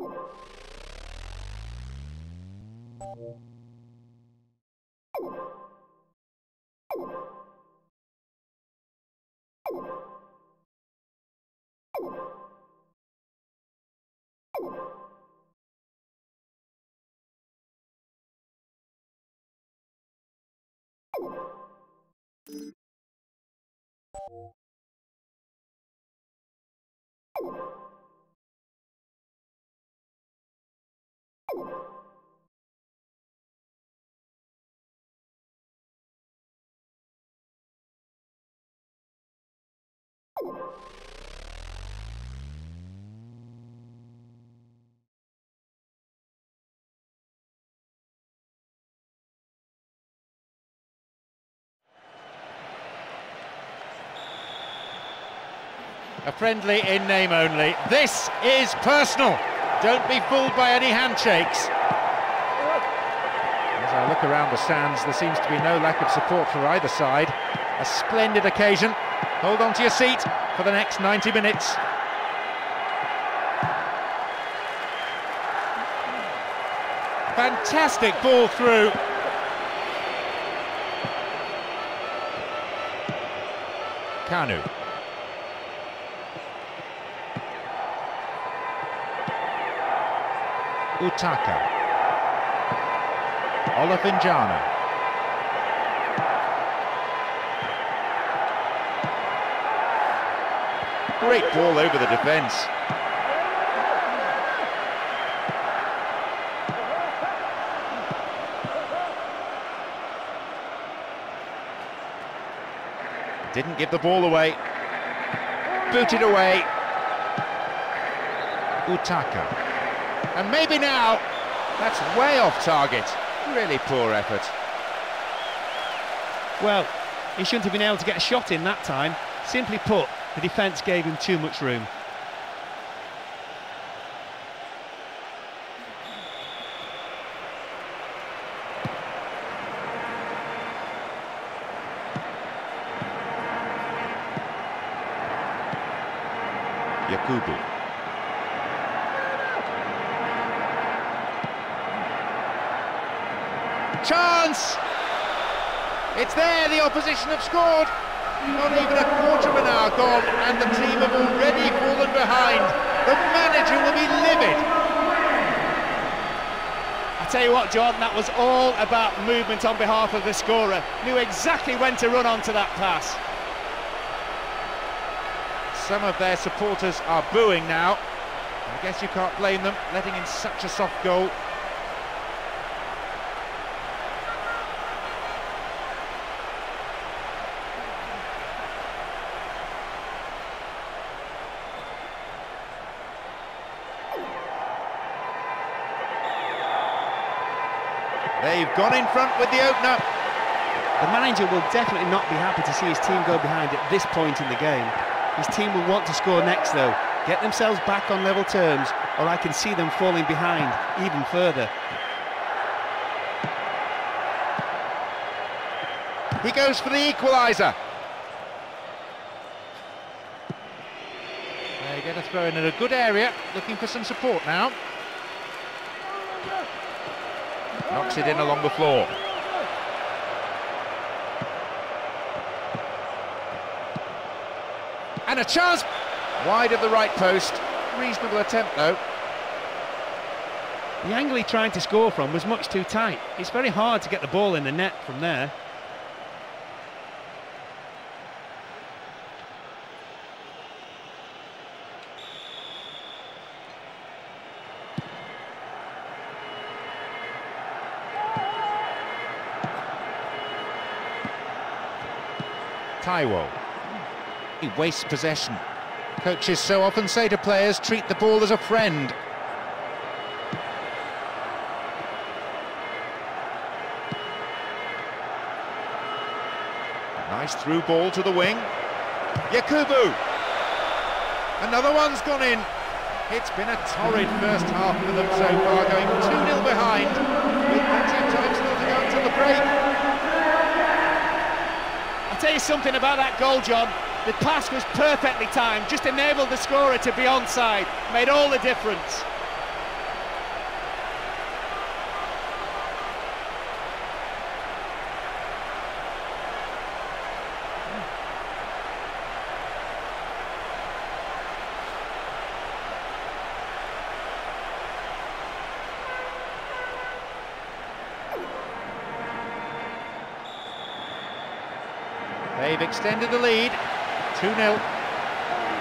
you A friendly in name only. This is personal. Don't be fooled by any handshakes. As I look around the stands, there seems to be no lack of support for either side. A splendid occasion. Hold on to your seat for the next 90 minutes. Fantastic ball through. Kanu. Utaka. Olofinjana. Great ball over the defence. Didn't give the ball away. Booted away. Utaka. And maybe now, that's way off target. Really poor effort. Well, he shouldn't have been able to get a shot in that time. Simply put, the defence gave him too much room. Yakubu. Chance! It's there, the opposition have scored. Not even a quarter of an hour gone, and the team have already fallen behind. The manager will be livid. I tell you what, Jordan, that was all about movement on behalf of the scorer. Knew exactly when to run onto that pass. Some of their supporters are booing now. I guess you can't blame them, letting in such a soft goal. They've gone in front with the opener. The manager will definitely not be happy to see his team go behind at this point in the game. His team will want to score next though, get themselves back on level terms, or I can see them falling behind even further. He goes for the equaliser. They get a throw in at a good area, looking for some support now. Oh, Knocks it in along the floor. And a chance wide of the right post. Reasonable attempt though. The angle he tried to score from was much too tight. It's very hard to get the ball in the net from there. Taiwo. He wastes possession. Coaches so often say to players, treat the ball as a friend. Nice through ball to the wing. Yakubu. Another one's gone in. It's been a torrid first half for them so far, going 2-0 behind, with plenty of time still to go until the break. Tell you something about that goal, John. The pass was perfectly timed, just enabled the scorer to be onside, made all the difference. They've extended the lead, 2-0.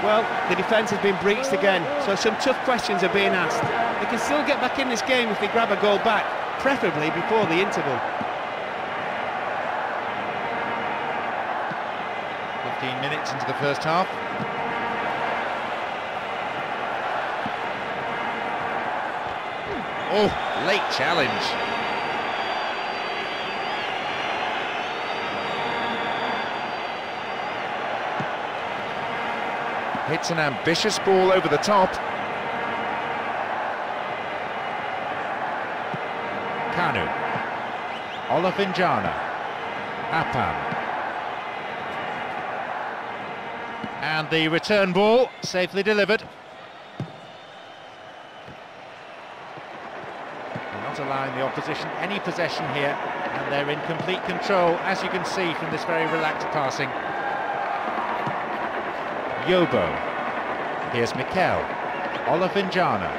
Well, the defence has been breached again, so some tough questions are being asked. They can still get back in this game if they grab a goal back, preferably before the interval. 15 minutes into the first half. Oh, late challenge. Hits an ambitious ball over the top. Kanu. Olofinjana. Apam. And the return ball safely delivered. They're not allowing the opposition any possession here and they're in complete control as you can see from this very relaxed passing. Yobo. Here's Mikel. Olofinjana.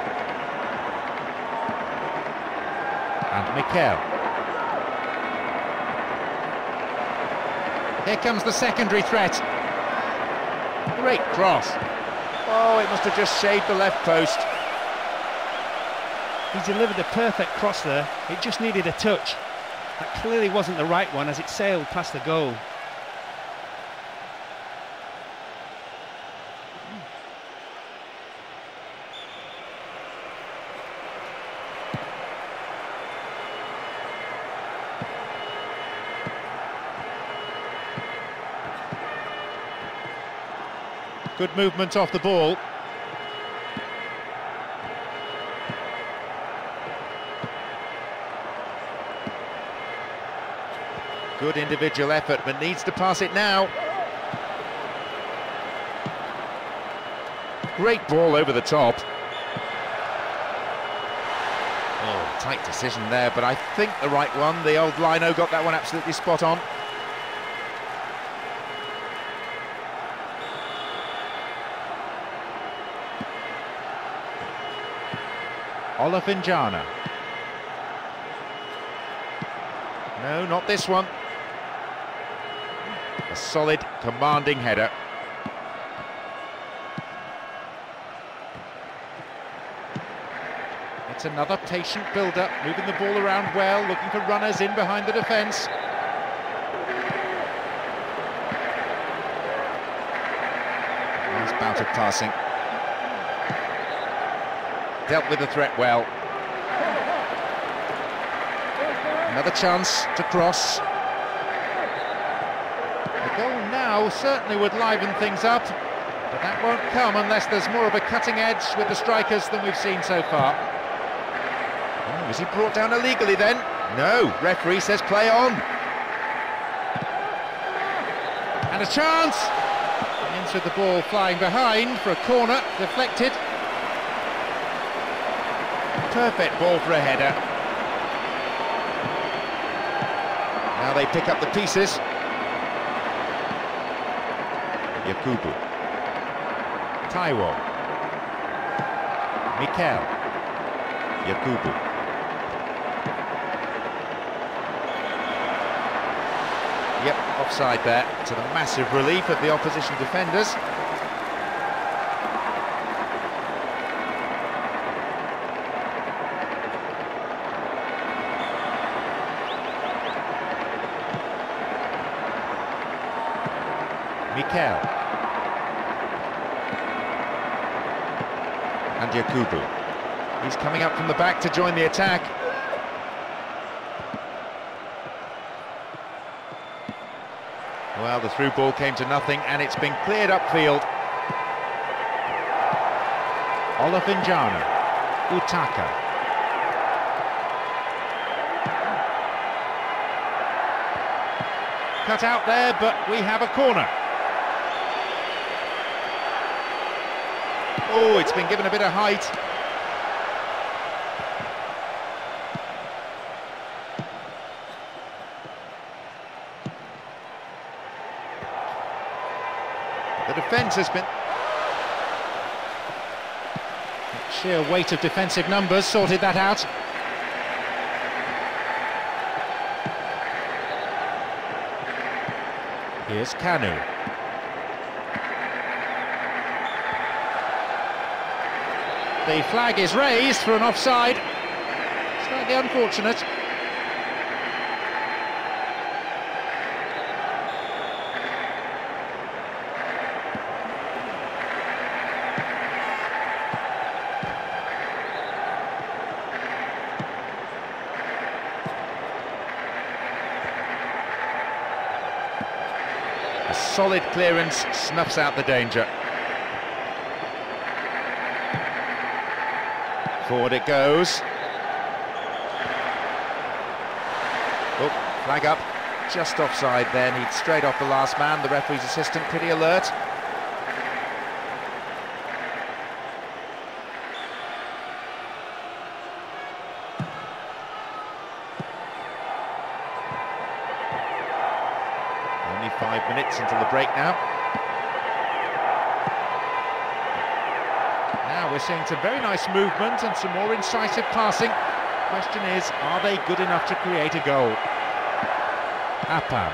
And Mikel. Here comes the secondary threat. Great cross. Oh, it must have just shaved the left post. He delivered a perfect cross there. It just needed a touch. That clearly wasn't the right one as it sailed past the goal. Good movement off the ball. Good individual effort, but needs to pass it now. Great ball over the top. Oh, tight decision there, but I think the right one. The old Lino got that one absolutely spot on. Olofinjana. No, not this one. A solid, commanding header. It's another patient build-up, moving the ball around well, looking for runners in behind the defence. Nice bout of passing dealt with the threat well. Another chance to cross. The goal now certainly would liven things up, but that won't come unless there's more of a cutting edge with the strikers than we've seen so far. Oh, was he brought down illegally then? No, referee says play on. And a chance! Into the ball flying behind for a corner, deflected. Perfect ball for a header. Now they pick up the pieces. Yakubu. Taiwo. Mikel. Yakubu. Yep, offside there, to the massive relief of the opposition defenders. Mikel. And Yakubu. He's coming up from the back to join the attack. Well, the through ball came to nothing and it's been cleared upfield. Olofinjana. Utaka. Cut out there, but we have a corner. Oh, it's been given a bit of height. The defence has been... Sheer weight of defensive numbers sorted that out. Here's Kanu. The flag is raised for an offside. Slightly unfortunate. A solid clearance snuffs out the danger. Forward it goes. Oh, flag up. Just offside then. He'd straight off the last man. The referee's assistant pretty alert. Only five minutes until the break now. We're seeing some very nice movement and some more incisive passing. Question is, are they good enough to create a goal? Apam.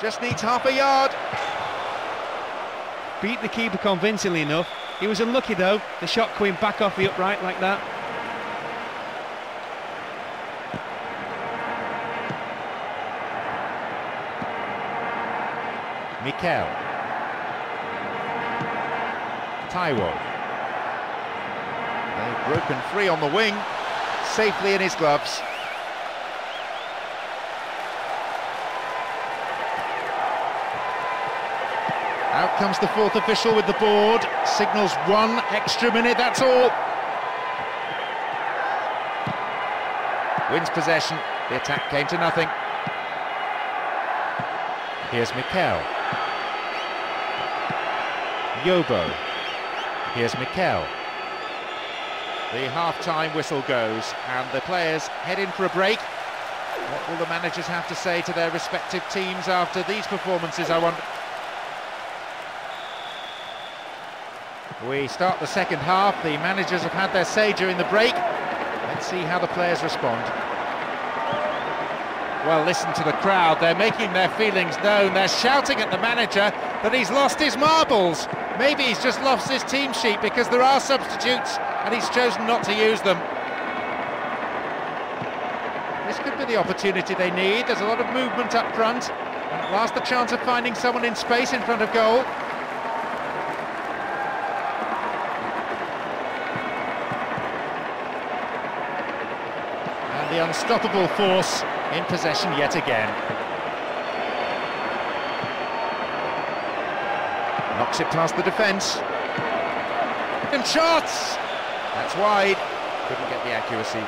Just needs half a yard. Beat the keeper convincingly enough. He was unlucky though, the shot coming back off the upright like that. Mikel. Taiwo. They've broken free on the wing, safely in his gloves. Out comes the fourth official with the board, signals one extra minute, that's all. Wins possession, the attack came to nothing. Here's Mikel. Yobo. Here's Mikel. The half-time whistle goes and the players head in for a break. What will the managers have to say to their respective teams after these performances, I wonder? We start the second half. The managers have had their say during the break. Let's see how the players respond. Well, listen to the crowd. They're making their feelings known. They're shouting at the manager that he's lost his marbles. Maybe he's just lost his team sheet because there are substitutes and he's chosen not to use them. This could be the opportunity they need. There's a lot of movement up front. And at last the chance of finding someone in space in front of goal. And the unstoppable force in possession yet again. Knocks it past the defence. And shots! That's wide. Couldn't get the accuracy.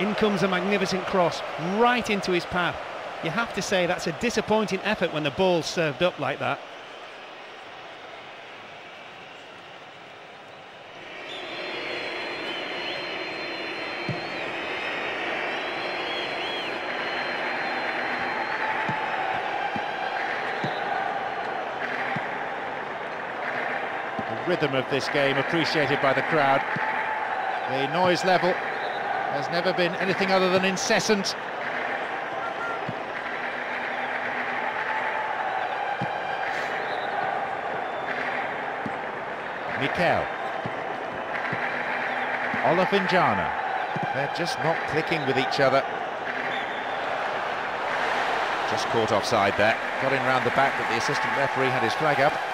In comes a magnificent cross, right into his path. You have to say that's a disappointing effort when the ball's served up like that. The rhythm of this game appreciated by the crowd. The noise level has never been anything other than incessant. Mikel. Olofinjana. They're just not clicking with each other. Just caught offside there. Got in round the back, but the assistant referee had his flag up.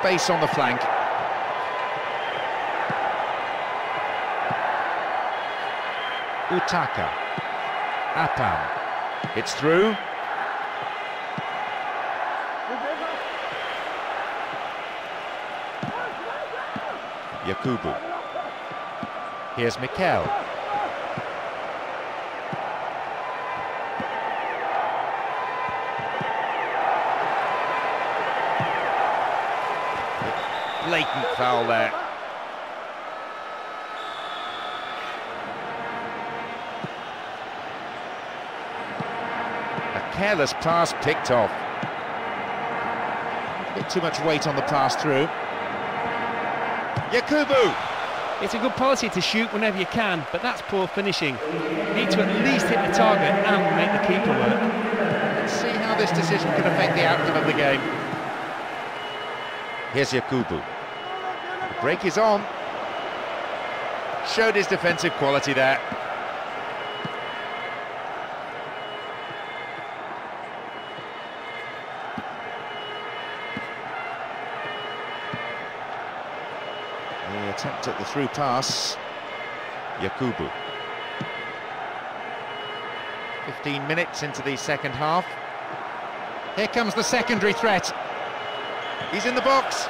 Space on the flank. Utaka. Apam. It's through. Yakubu. Here's Mikel. Blatant foul there. A careless pass picked off. A bit too much weight on the pass through. Yakubu! It's a good policy to shoot whenever you can, but that's poor finishing. You need to at least hit the target and make the keeper work. Let's see how this decision can affect the outcome of the game. Here's Yakubu. Break is on. Showed his defensive quality there. The attempt at the through pass. Yakubu. 15 minutes into the second half. Here comes the secondary threat. He's in the box.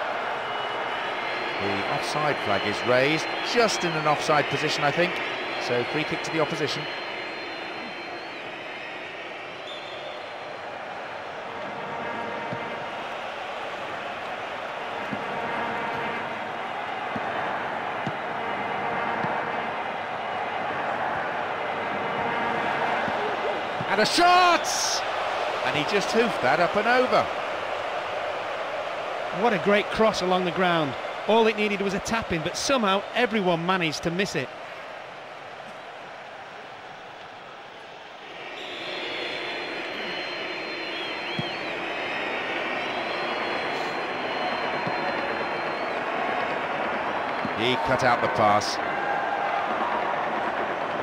Offside flag is raised, just in an offside position, I think. So free kick to the opposition. And a shot! And he just hoofed that up and over. What a great cross along the ground. All it needed was a tap-in, but somehow everyone managed to miss it. He cut out the pass.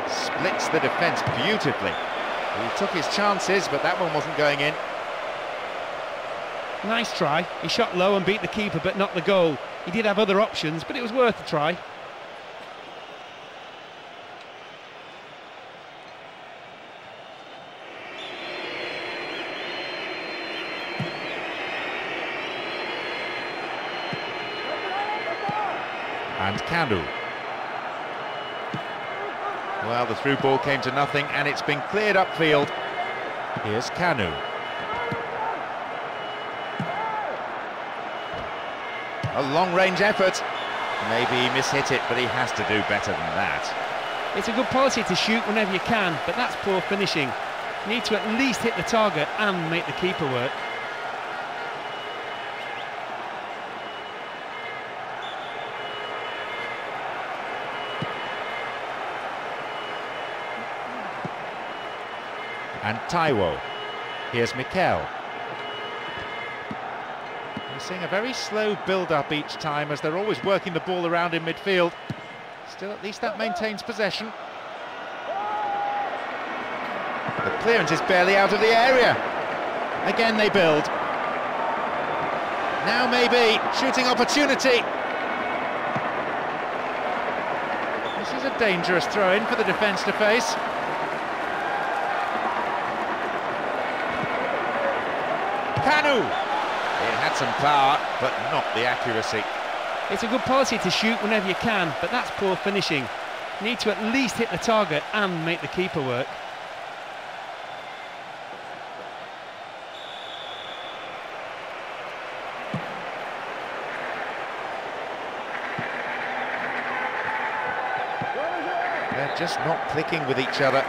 Splits the defence beautifully. He took his chances, but that one wasn't going in. Nice try. He shot low and beat the keeper, but not the goal. He did have other options, but it was worth a try. And Kanu. Well, the through ball came to nothing, and it's been cleared upfield. Here's Kanu. A long-range effort. Maybe he mishit it, but he has to do better than that. It's a good policy to shoot whenever you can, but that's poor finishing. You need to at least hit the target and make the keeper work. And Taiwo. Here's Mikel. Seeing a very slow build-up each time as they're always working the ball around in midfield. Still, at least that maintains possession. The clearance is barely out of the area. Again they build. Now maybe, shooting opportunity. This is a dangerous throw-in for the defence to face. Kanu! Some power, but not the accuracy. It's a good policy to shoot whenever you can, but that's poor finishing. You need to at least hit the target and make the keeper work. They're just not clicking with each other.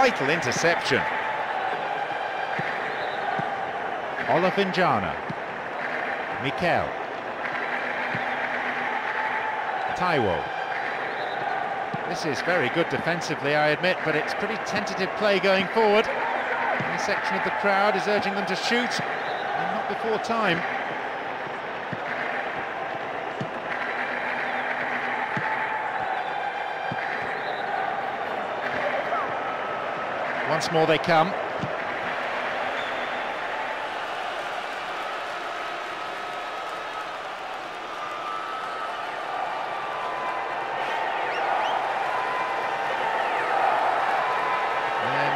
Vital interception. Olofinjana. Mikel. Taiwo. This is very good defensively, I admit, but it's pretty tentative play going forward. A section of the crowd is urging them to shoot, and not before time. Once more they come. The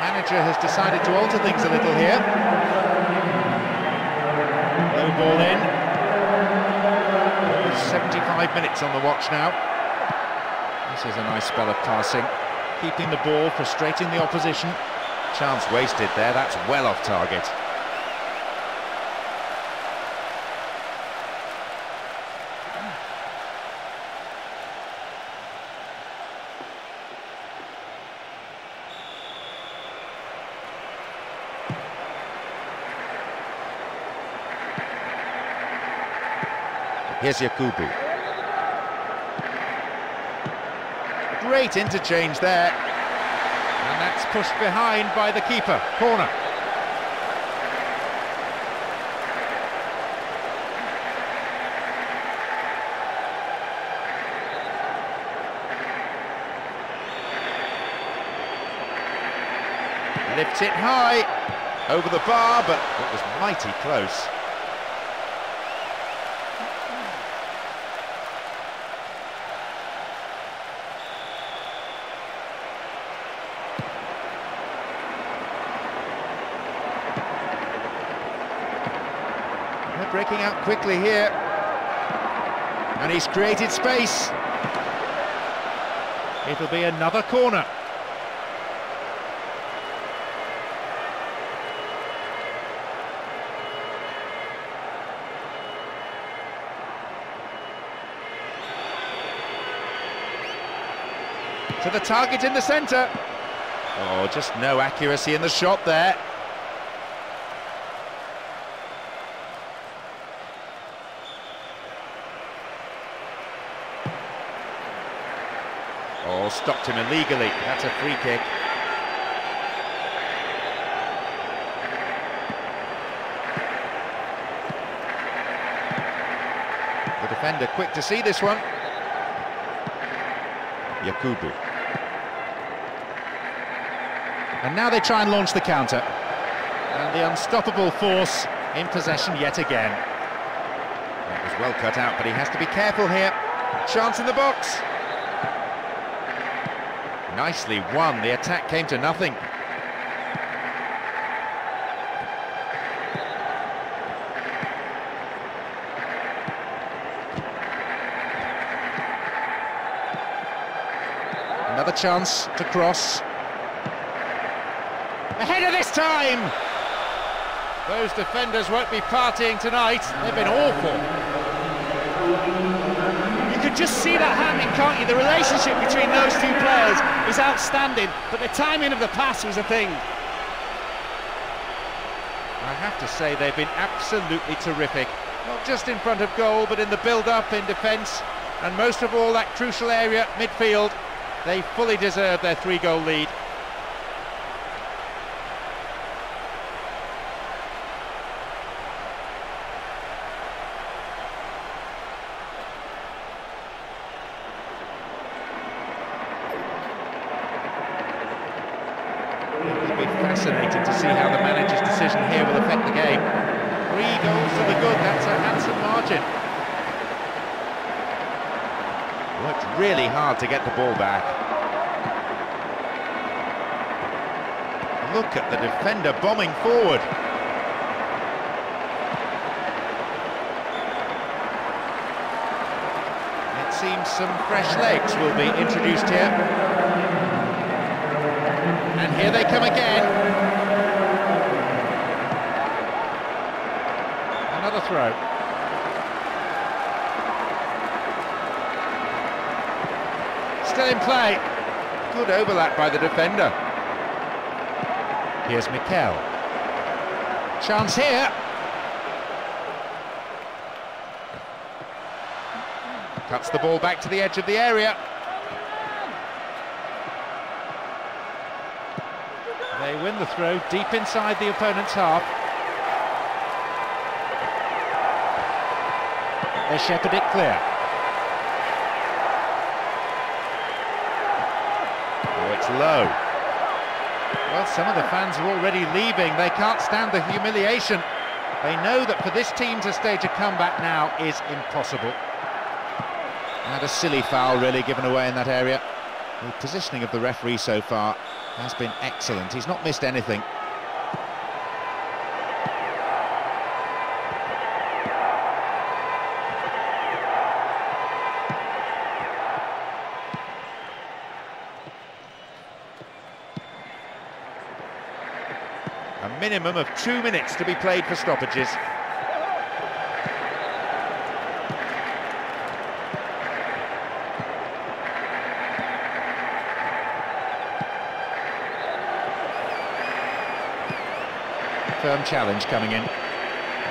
manager has decided to alter things a little here. Low ball in. 75 minutes on the watch now. This is a nice spell of passing. keeping the ball, frustrating the opposition. Chance wasted there, that's well off target. Here's Yakubu. Great interchange there. That's pushed behind by the keeper. Corner. Lifts it high, over the bar, but it was mighty close. Breaking out quickly here. And he's created space. It'll be another corner. To the target in the centre. Oh, just no accuracy in the shot there. Oh, stopped him illegally. That's a free kick. The defender quick to see this one. Yakubu. And now they try and launch the counter. And the unstoppable force in possession yet again. That was well cut out, but he has to be careful here. Chance in the box. Nicely won, the attack came to nothing. Another chance to cross. Ahead of this time! Those defenders won't be partying tonight, they've been awful. You could just see that happening, can't you? The relationship between those two players is outstanding, but the timing of the pass was a thing. I have to say they've been absolutely terrific. Not just in front of goal, but in the build-up, in defence, and most of all that crucial area, midfield. They fully deserve their three-goal lead. It'll be fascinating to see how the manager's decision here will affect the game. Three goals to the good, that's a handsome margin. Worked really hard to get the ball back. Look at the defender bombing forward. It seems some fresh legs will be introduced here. And here they come again. Another throw. Still in play. Good overlap by the defender. Here's Mikel. Chance here. Cuts the ball back to the edge of the area. They win the throw deep inside the opponent's half. They shepherd it clear. Oh, it's low. Well, some of the fans are already leaving. They can't stand the humiliation. They know that for this team to stage a comeback now is impossible. And a silly foul really given away in that area. The positioning of the referee so far has been excellent. He's not missed anything. Minimum of two minutes to be played for stoppages. Firm challenge coming in.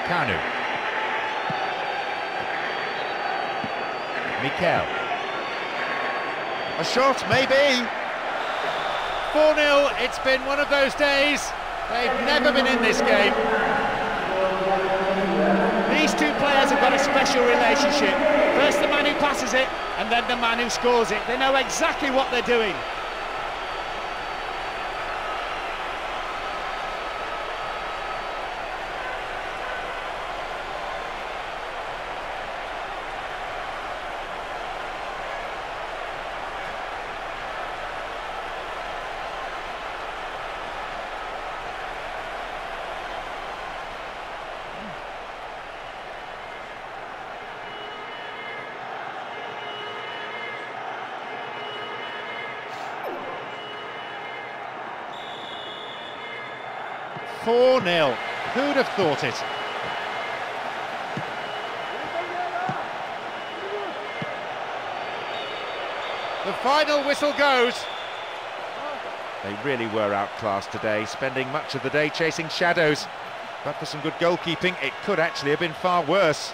Kanu. Mikel. A shot, maybe. 4-0, it's been one of those days. They've never been in this game. These two players have got a special relationship. First the man who passes it, and then the man who scores it. They know exactly what they're doing. Four 0 Who'd have thought it? The final whistle goes. They really were outclassed today, spending much of the day chasing shadows. But for some good goalkeeping, it could actually have been far worse.